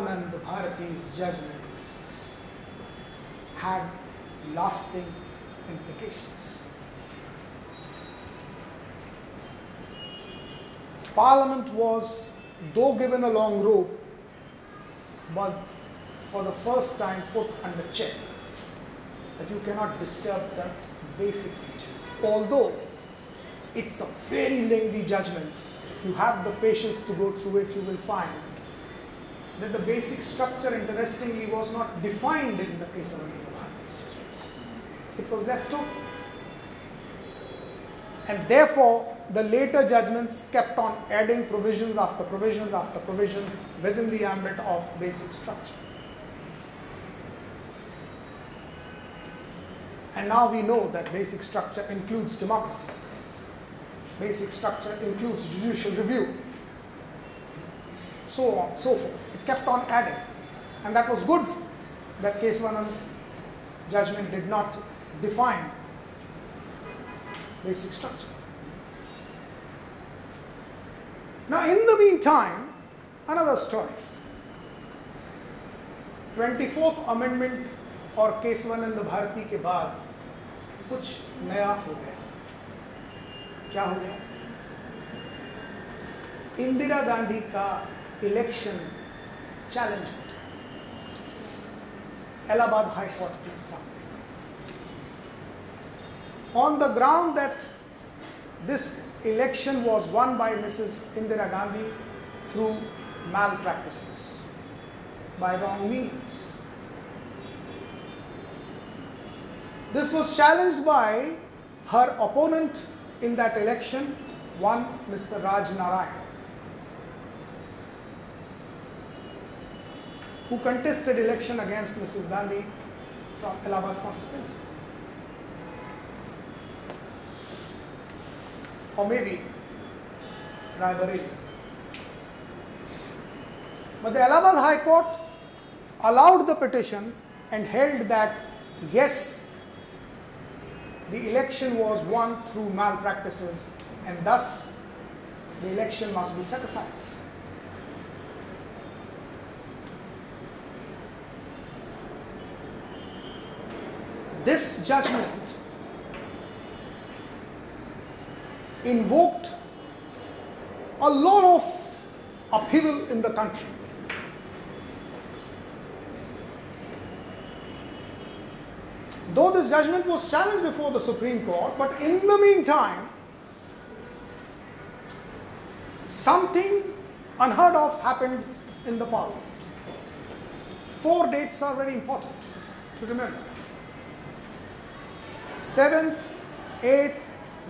Kesavanand Bharati's judgment had lasting implications. Parliament was, though given a long rope, but for the first time put under check that you cannot disturb the basic feature. Although it's a very lengthy judgment, if you have the patience to go through it, you will find that the basic structure, interestingly, was not defined in the case of Anil Bharati's judgment. It was left open. And therefore, the later judgments kept on adding provisions after provisions after provisions within the ambit of basic structure. And now we know that basic structure includes democracy. Basic structure includes judicial review. So on, so forth. It kept on adding. And that was good that Kesavanand judgment did not define basic structure. Now, in the meantime, another story. 24th Amendment और केसवानंद भारती के बाद कुछ नया हो गया क्या हो गया इंदिरा गांधी का election challenge. Allahabad High Court did something. On the ground that this election was won by Mrs. Indira Gandhi through malpractices, by wrong means. This was challenged by her opponent in that election, one Mr. Raj Narayan. Who contested election against Mrs. Gandhi from Allahabad constituency. Or maybe Raebareli. But the Allahabad High Court allowed the petition and held that yes, the election was won through malpractices and thus the election must be set aside. This judgment invoked a lot of upheaval in the country. Though this judgment was challenged before the Supreme Court, but in the meantime, something unheard of happened in the parliament. Four dates are very important to remember 7th, 8th,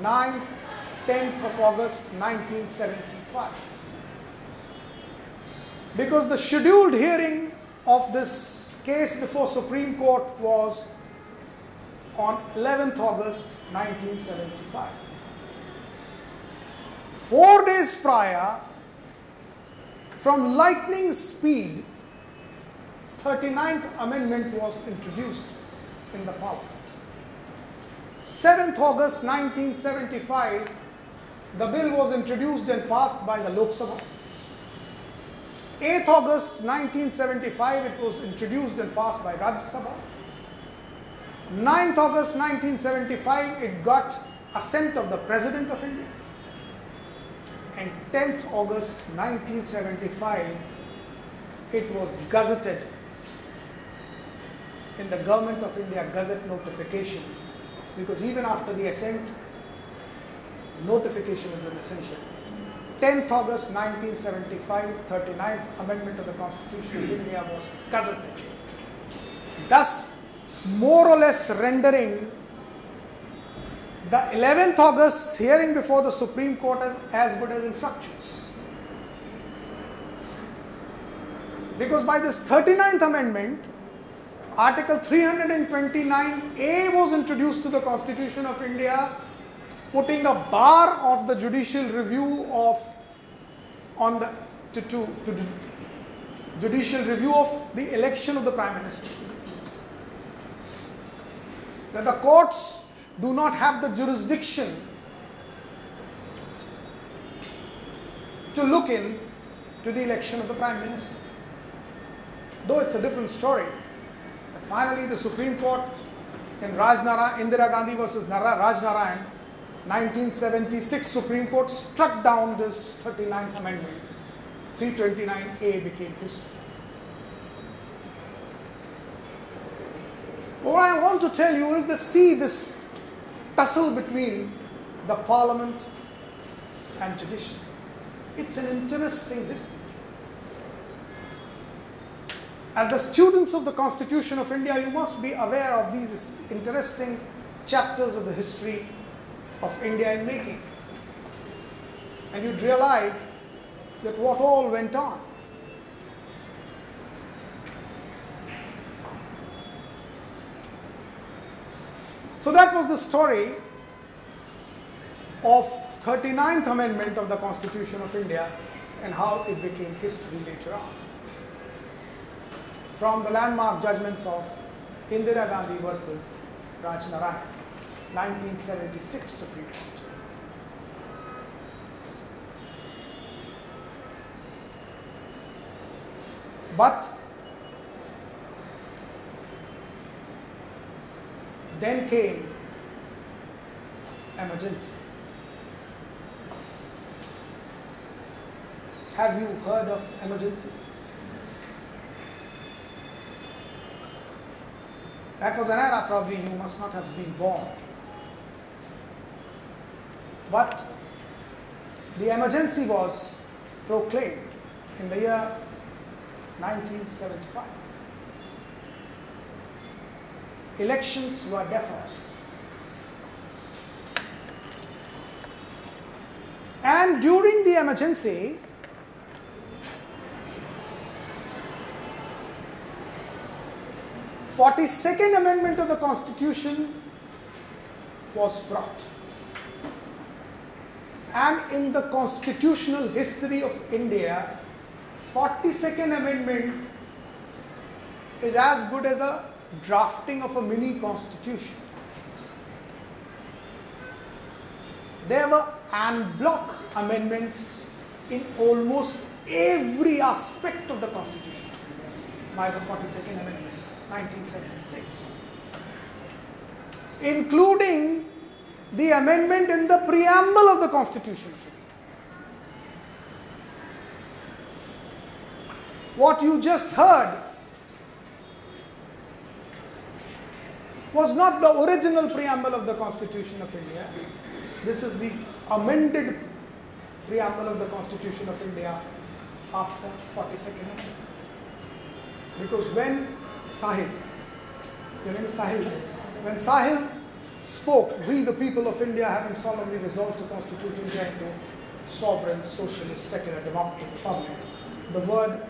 9th, 10th of August 1975. Because the scheduled hearing of this case before Supreme Court was on 11th August 1975. Four days prior, from lightning speed, 39th Amendment was introduced in the Parliament. 7th August 1975, the bill was introduced and passed by the Lok Sabha. 8th August 1975, it was introduced and passed by Rajya Sabha. 9th August 1975, it got assent of the President of India. And 10th August 1975, it was gazetted in the Government of India Gazette notification because even after the assent, notification is an essential. 10th August 1975, 39th Amendment of the Constitution of India was gazetted. Thus, more or less rendering the 11th August hearing before the Supreme Court as, as good as infructuous. Because by this 39th Amendment, Article 329A was introduced to the Constitution of India, putting a bar of the judicial review of on the to, to, to judicial review of the election of the Prime Minister. That the courts do not have the jurisdiction to look in to the election of the Prime Minister. though it's a different story, finally the Supreme Court in Rajnara, Indira Gandhi versus Nara, Rajnarayan, 1976 Supreme Court struck down this 39th Amendment. 329A became history. What I want to tell you is to see this tussle between the parliament and judiciary. It's an interesting history. As the students of the Constitution of India, you must be aware of these interesting chapters of the history of India in making. And you'd realize that what all went on. So that was the story of 39th Amendment of the Constitution of India and how it became history later on. From the landmark judgments of Indira Gandhi versus Raj Narayan, 1976 Supreme Court. But then came emergency. Have you heard of emergency? That was an era probably you must not have been born. But the emergency was proclaimed in the year 1975. Elections were deferred. And during the emergency, Forty-second Amendment of the Constitution was brought. And in the constitutional history of India, 42nd Amendment is as good as a drafting of a mini constitution. There were en bloc amendments in almost every aspect of the Constitution by the 42nd Amendment, 1976, including the amendment in the preamble of the Constitution. What you just heard was not the original preamble of the Constitution of India. This is the amended preamble of the Constitution of India after 42nd Amendment. Because when Sahib, your name is Sahil, when Sahil spoke, we the people of India having solemnly resolved to constitute India into sovereign, socialist, secular, democratic republic, the word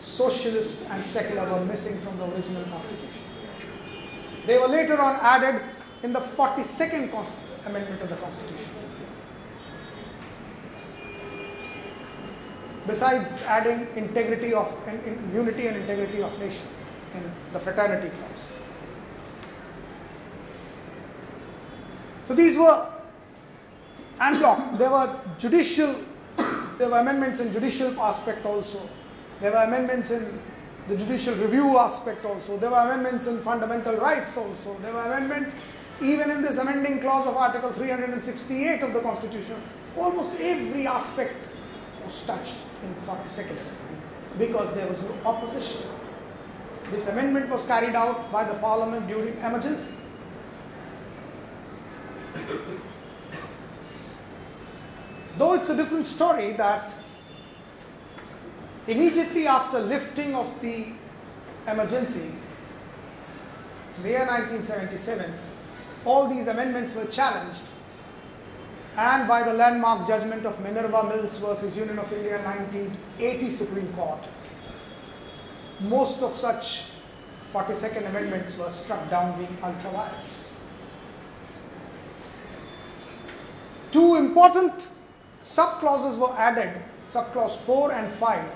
socialist and secular were missing from the original constitution. They were later on added in the 42nd amendment of the constitution. Besides adding integrity of unity and integrity of nation in the fraternity clause. So these were and bloc. There were judicial, there were amendments in judicial aspect also. There were amendments in the judicial review aspect also. There were amendments in fundamental rights also. There were amendments even in this amending clause of Article 368 of the Constitution. Almost every aspect was touched in 42nd Amendment because there was no opposition. This amendment was carried out by the Parliament during emergency. Though it's a different story that immediately after lifting of the emergency, the year 1977, all these amendments were challenged and by the landmark judgment of Minerva Mills versus Union of India 1980 Supreme Court, most of such 42nd amendments were struck down being ultra vires. Two important subclauses were added, subclause 4 and 5.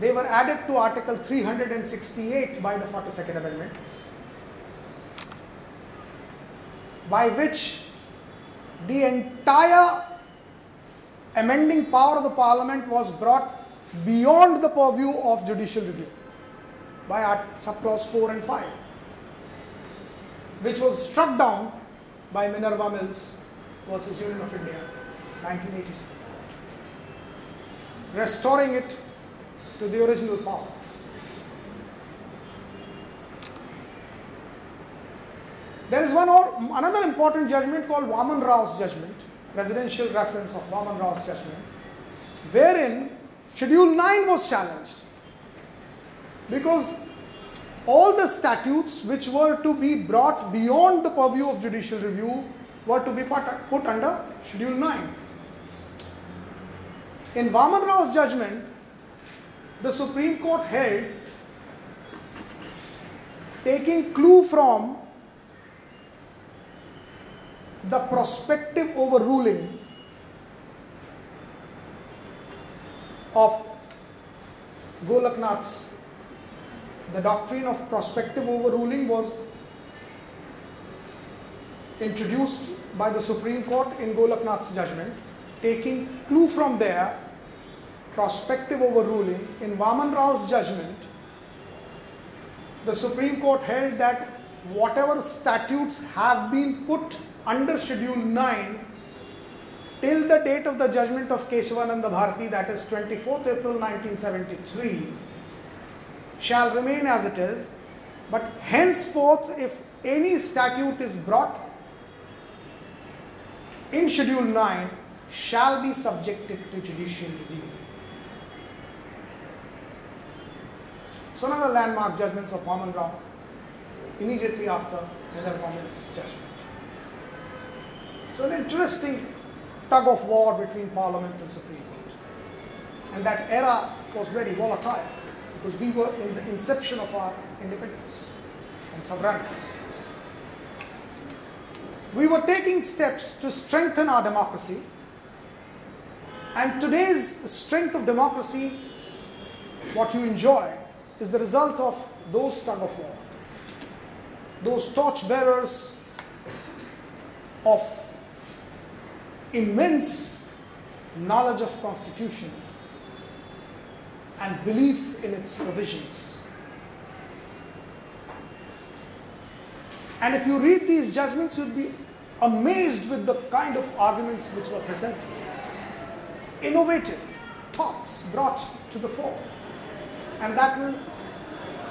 They were added to Article 368 by the 42nd Amendment, by which the entire amending power of the Parliament was brought beyond the purview of judicial review by Art subclause 4 and 5, which was struck down by Minerva Mills versus Union of India, 1987, restoring it to the original power. There is one or another important judgment called Vaman Rao's judgment, presidential reference of Vaman Rao's judgment, wherein Schedule 9 was challenged because all the statutes which were to be brought beyond the purview of judicial review were to be put, under Schedule 9. In Vaman Rao's judgment, the Supreme Court held, taking clue from the prospective overruling of Golaknath's, the doctrine of prospective overruling was introduced by the Supreme Court in Golaknath's judgment, taking clue from there, prospective overruling, in Vaman Rao's judgment, the Supreme Court held that whatever statutes have been put under Schedule 9 till the date of the judgment of Keshavananda Bharati, that is 24th April 1973, shall remain as it is, but henceforth, if any statute is brought in Schedule 9, shall be subjected to judicial review. So, another landmark judgments of Vaman Rao immediately after Minerva Mill's judgment. So, an interesting tug of war between Parliament and Supreme Court. And that era was very volatile because we were in the inception of our independence and sovereignty. We were taking steps to strengthen our democracy, and today's strength of democracy, what you enjoy, is the result of those tug of war, those torchbearers of immense knowledge of constitution and belief in its provisions. And if you read these judgments, you'll be amazed with the kind of arguments which were presented. Innovative thoughts brought to the fore. And that will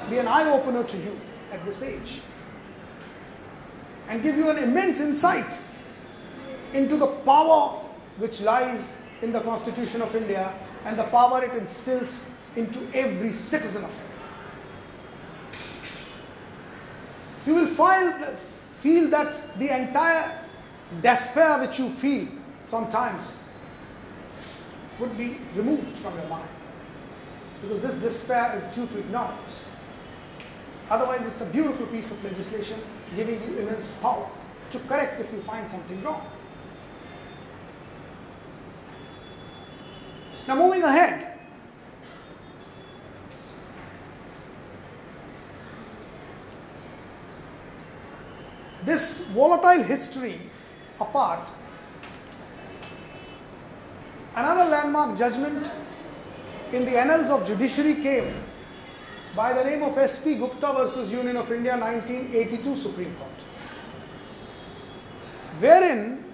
be an eye opener to you at this age and give you an immense insight into the power which lies in the Constitution of India and the power it instills into every citizen of India. You will find, feel that the entire despair which you feel sometimes would be removed from your mind because this despair is due to ignorance. Otherwise, it's a beautiful piece of legislation giving you immense power to correct if you find something wrong. Now, moving ahead. This volatile history apart, another landmark judgment in the annals of judiciary came by the name of S.P. Gupta versus Union of India 1982 Supreme Court, wherein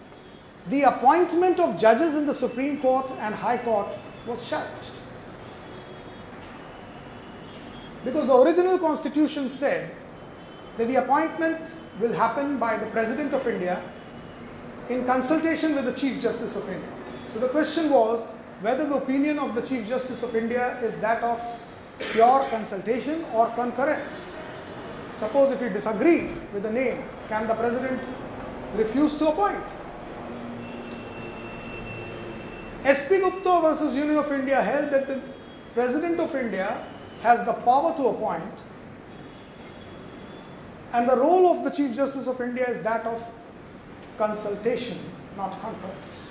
the appointment of judges in the Supreme Court and High Court was challenged. Because the original constitution said that the appointment will happen by the President of India in consultation with the Chief Justice of India. So the question was whether the opinion of the Chief Justice of India is that of pure consultation or concurrence. Suppose if he disagree with the name, can the President refuse to appoint? SP Gupta versus Union of India held that the President of India has the power to appoint and the role of the Chief Justice of India is that of consultation, not concurrence.